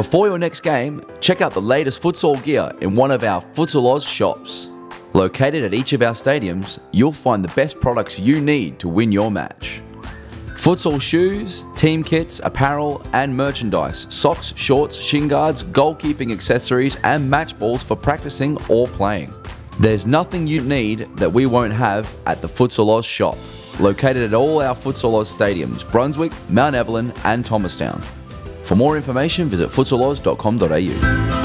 Before your next game, check out the latest futsal gear in one of our Futsal Oz shops. Located at each of our stadiums, you'll find the best products you need to win your match. Futsal shoes, team kits, apparel, and merchandise, socks, shorts, shin guards, goalkeeping accessories, and match balls for practicing or playing. There's nothing you need that we won't have at the Futsal Oz shop, located at all our Futsal Oz stadiums, Brunswick, Mount Evelyn, and Thomastown. For more information, visit futsaloz.com.au.